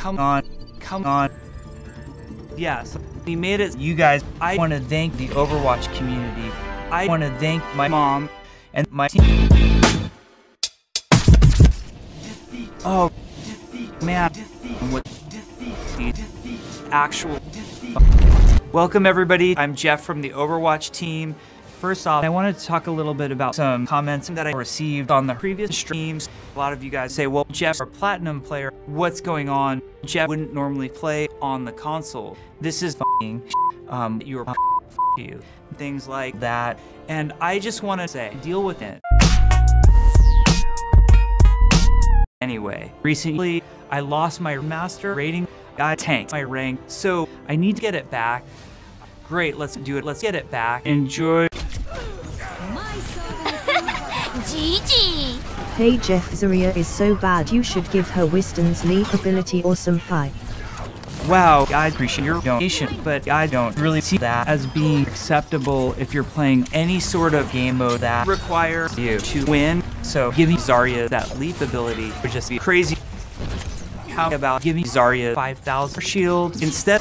come on, come on. Yes, we made it. You guys, I want to thank the Overwatch community. I want to thank my mom and my team. Oh, man. What the actual. Defeat. Welcome, everybody. I'm Jeff from the Overwatch team. First off, I wanted to talk a little bit about some comments that I received on the previous streams. Lot of you guys say, well, Jeff's a platinum player. What's going on? Jeff wouldn't normally play on the console. This is f***ing um, you're you. Things like that. And I just want to say, deal with it. Anyway, recently I lost my master rating. I tanked my rank, so I need to get it back. Great, let's do it. Let's get it back. Enjoy. Hey Jeff Zarya is so bad you should give her Winston's Leap ability or some pie. Wow, I appreciate your donation, but I don't really see that as being acceptable if you're playing any sort of game mode that requires you to win. So giving Zarya that leap ability would just be crazy. How about giving Zarya 5,000 shields instead?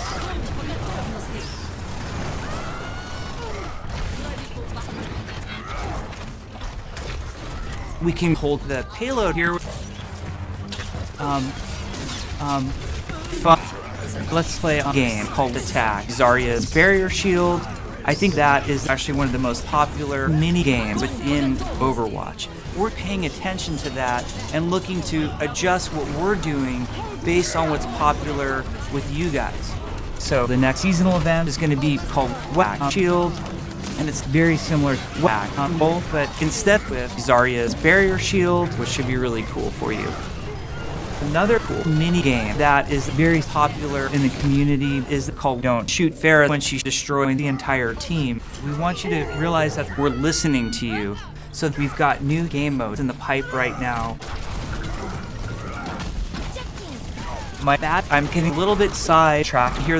We can hold the payload here. Um, um. Let's play a game called Attack. Zarya's Barrier Shield. I think that is actually one of the most popular mini games within Overwatch. We're paying attention to that and looking to adjust what we're doing based on what's popular with you guys. So the next seasonal event is going to be called Whack Shield, and it's very similar to Whack on um, both, but instead with Zarya's Barrier Shield, which should be really cool for you. Another cool mini game that is very popular in the community is called Don't Shoot Pharah when she's destroying the entire team. We want you to realize that we're listening to you. So we've got new game modes in the pipe right now. My bad, I'm getting a little bit sidetracked here.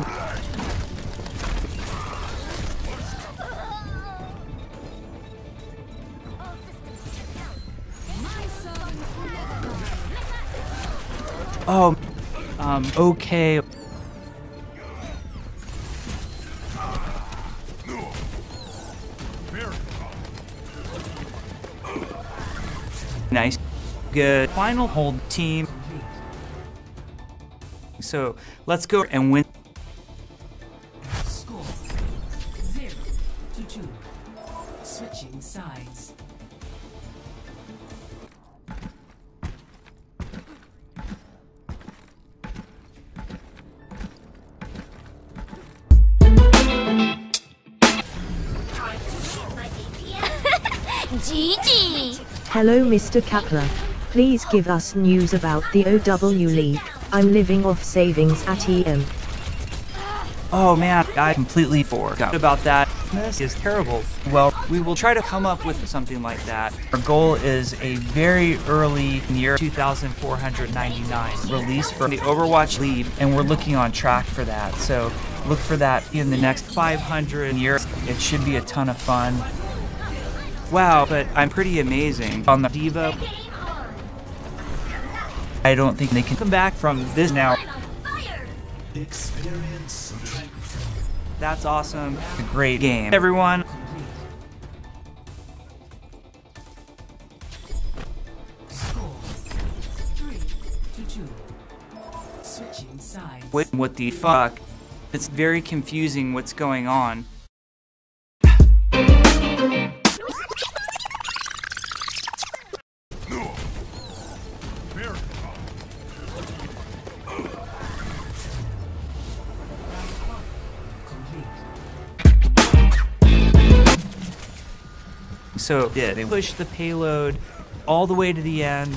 Oh, um, okay. Nice. Good. Final hold team. So let's go and win. Score zero to two. Switching sides. Hello Mr. Kaplan. Please give us news about the OW League. I'm living off savings at EM. Oh man, I completely forgot about that. This is terrible. Well, we will try to come up with something like that. Our goal is a very early year 2499 release for the Overwatch League, and we're looking on track for that. So look for that in the next 500 years. It should be a ton of fun. Wow, but I'm pretty amazing on the D.Va. I don't think they can come back from this now. That's awesome. Great game. Everyone, what, what the fuck? It's very confusing what's going on. So yeah, they pushed the payload all the way to the end.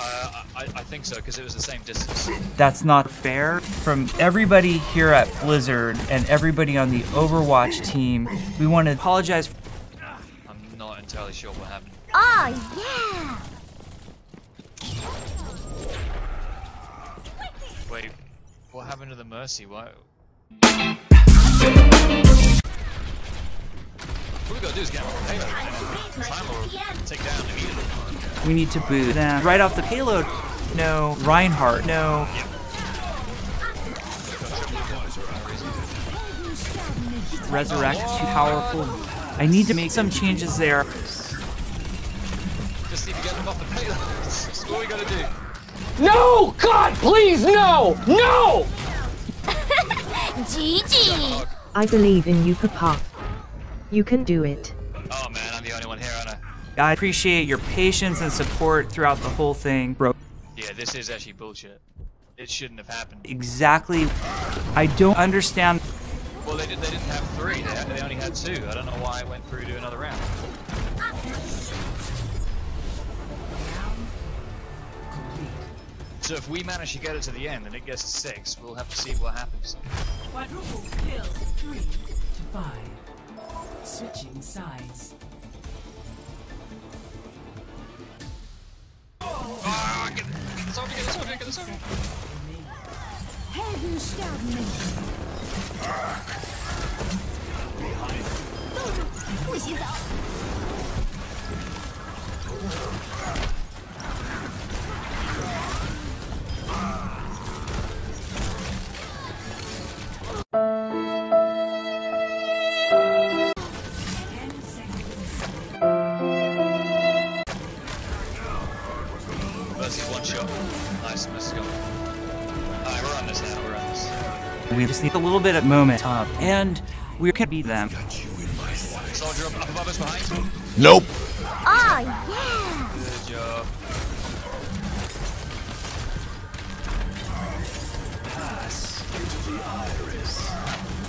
Uh, I, I think so because it was the same distance. That's not fair. From everybody here at Blizzard and everybody on the Overwatch team, we want to apologize. I'm not entirely sure what happened. Oh, yeah! Wait, what happened to the Mercy? Why? What we gotta do is get our payload take down immediately. We need to boot them right off the payload. No, Reinhardt. No. Resurrect too powerful. I need to make some changes there. Just need to get them off the payload. That's what we gotta do. No! God, please, no! No! GG! I believe in you, Papa. You can do it. Oh man, I'm the only one here, aren't I? I appreciate your patience and support throughout the whole thing, bro. Yeah, this is actually bullshit. It shouldn't have happened. Exactly. I don't understand. Well, they, did, they didn't have three. They, they only had two. I don't know why I went through to another round. So if we manage to get it to the end and it gets to six, we'll have to see what happens. Quadruple kill. Three to five. Switching sides. Oh, get, get this over, get this over, get this over. Behind. Gut, wo ist jetzt auch? Nice, let's go. Alright, we're on this now, we're on this. We just need a little bit of momentum, and we can beat them. Soldier up, up above us behind. Nope. Oh yeah. Good job.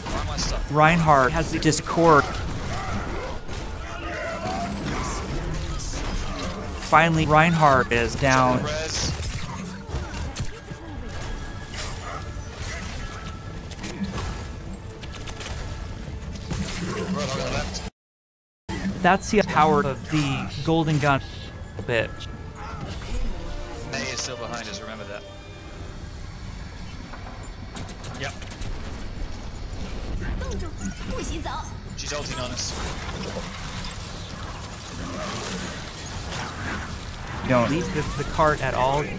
Why am I stuck? Reinhardt has the Discord. Finally, Reinhardt is down. that's the power of the golden gun bitch. Mei is still behind us, remember that. Yep. She's ulting on us. You don't need the, the cart at all. Yeah,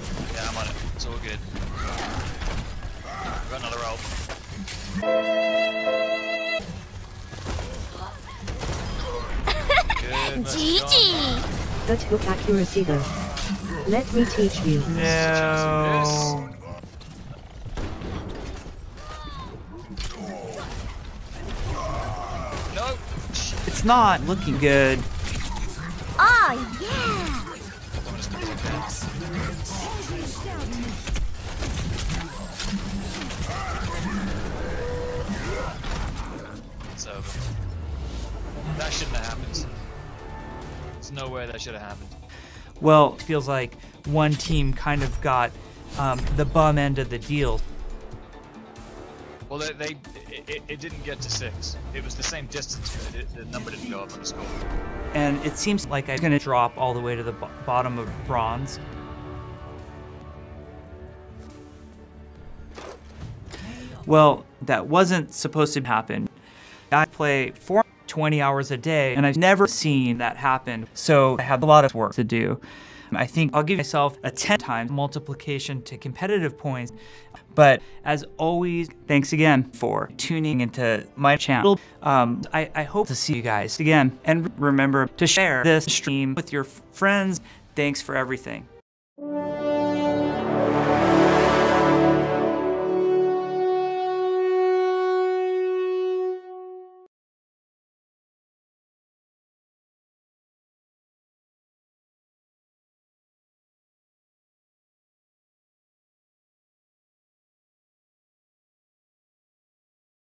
I'm on it. It's all good. Got another rope. GG. That hook accuracy though. Let me teach you. No. No! It's not looking good. Oh yeah. I'm just gonna take that. It's over. That shouldn't have happened. There's no way that should have happened. Well, it feels like one team kind of got um, the bum end of the deal. Well, they, they it, it, didn't get to six. It was the same distance, but it, the number didn't go up on the score. And it seems like I'm going to drop all the way to the bo- bottom of bronze. Well, that wasn't supposed to happen. I play for 20 hours a day, and I've never seen that happen. So I have a lot of work to do. I think I'll give myself a 10 times multiplication to competitive points. But as always, thanks again for tuning into my channel. Um, I, I hope to see you guys again. And remember to share this stream with your friends. Thanks for everything.